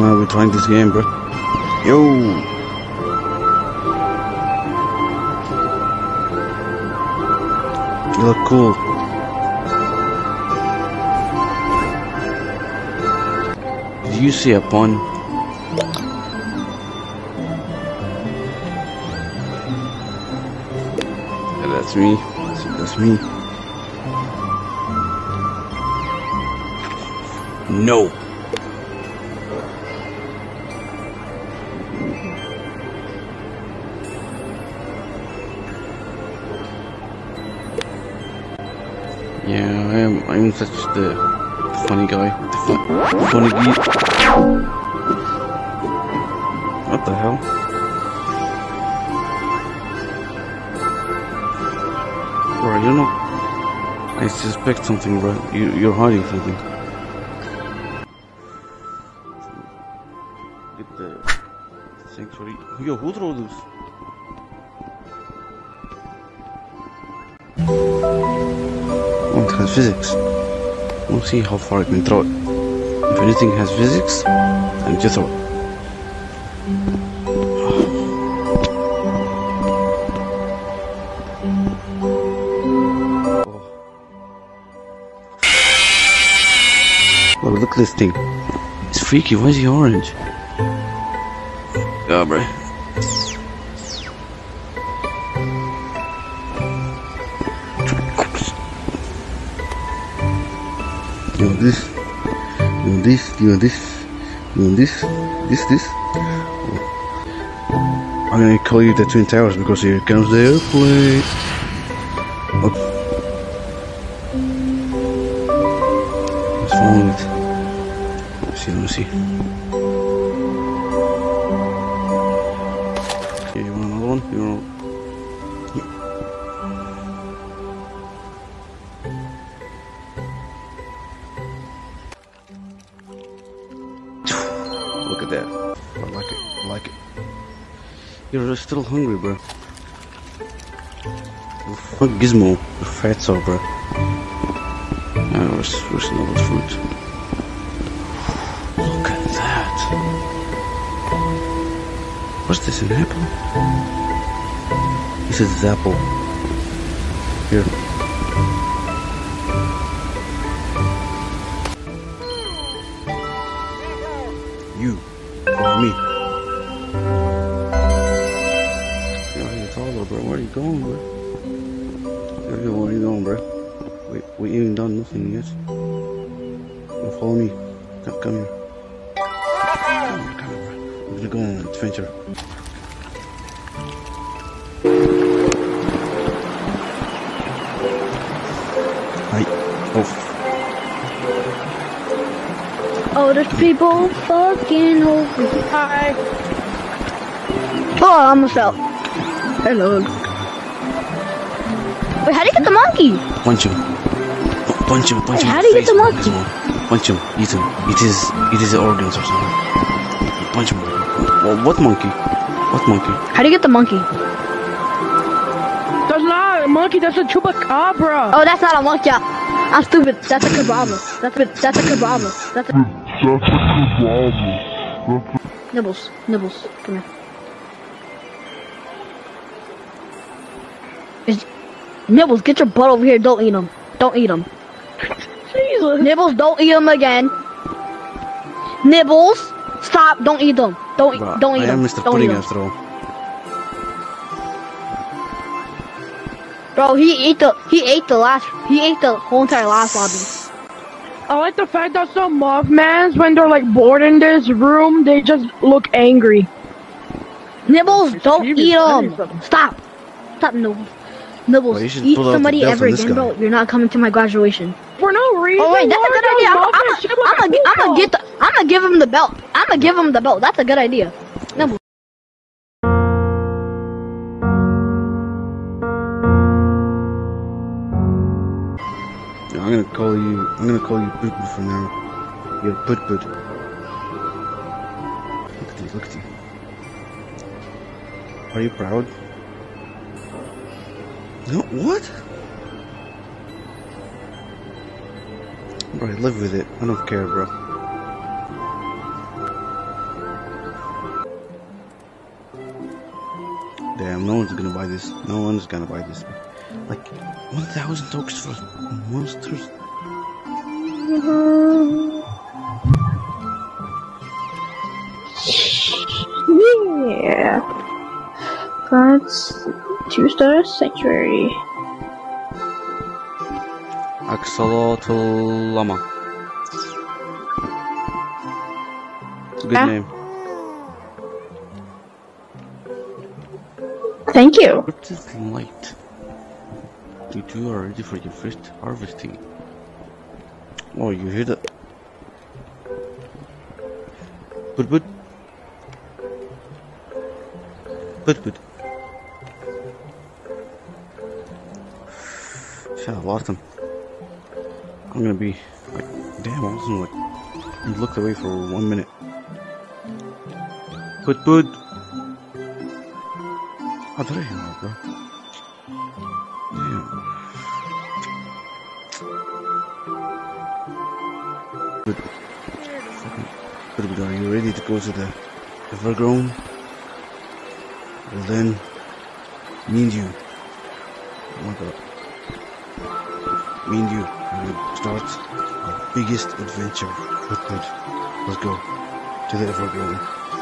Well, we're trying this game, bro. Yo! You look cool. Did you see a pun? That's me. That's me. No. Yeah, I am. I'm such the funny guy. The fun, funny geek. What the hell? Bro, you're not. I suspect something, bro. You, you're hiding something. Get the sanctuary. Yo, who throw this? It has physics. We'll see how far I can throw it. If anything has physics, then just throw it. Oh, look at this thing. It's freaky. Why is he orange? You this? You this? You this? You this? This? This? I'm gonna call you the Twin Towers because here comes the airplane. Wrong with it? Let me see, let me see. Look at that. I like it. I like it. You're still hungry, bro. Fuck Gizmo. Your fatso, bro. Uh, where's, where's another fruit? Look at that. What's this, an apple? This is apple. You going, bro? Where are you going, bro? We, we ain't done nothing yet. Yo, follow me. Come, come here. Come here, come here. We're gonna go on an adventure. Oh. Hi. Oh. Oh, there's people fucking over. Hi. Oh, I almost fell. Hello. Wait, how do you get the monkey? Punch him. Punch him, punch Hey, him. how do you get the monkey? Gizmo. Punch him, eat him. Eat his, eat organs or something. Punch him. Well, what monkey? What monkey? How do you get the monkey? That's not a monkey, that's a chupacabra. Oh, that's not a monkey. I'm stupid. That's a kebaba. That's a, that's a kebaba. That's a... Nibbles. Nibbles. Come here. Nibbles, get your butt over here. Don't eat them. Don't eat them. Jesus. Nibbles, don't eat them again. Nibbles, stop. Don't eat them. Don't, Bro, don't eat I them. Mr. Don't eat Pudding them. after all. Bro, he ate the he ate the last he ate the whole entire last lobby. I like the fact that some Mothmans, when they're like bored in this room, they just look angry. Nibbles, don't eat them. Stop. Stop, Nibbles. Nibbles, Well, eat pull out the somebody ever again, guy. bro. You're not coming to my graduation. For no reason. Oh wait, that's a good idea. I'm, Mothman I'm, shaped like I'm, gonna, I'm gonna get the, I'm gonna give him the belt. I'm gonna give him the belt. That's a good idea. Nibbles. Yeah, I'm gonna call you. I'm gonna call you Put Put for now. You're Put Put. Look at you. Look at you. Are you proud? No. What? Right, live with it. I don't care, bro. Damn, no one's gonna buy this. No one's gonna buy this. Like, 1,000 tokens for monsters. Yeah. God's two star sanctuary. Axolotl Good Ah. name. Thank you. What is light? You two are ready for your first harvesting. Oh, you hear that? Put put. Put put. Lost him. I'm gonna be like, damn, I wasn't like, he looked away for one minute. Put put. Oh, there you are, bro. Damn. But, but, are you ready to go to the Evergrown? Well then, and you. Oh my god. Me and you will start our biggest adventure. Good, good. Let's go to the Evergrown.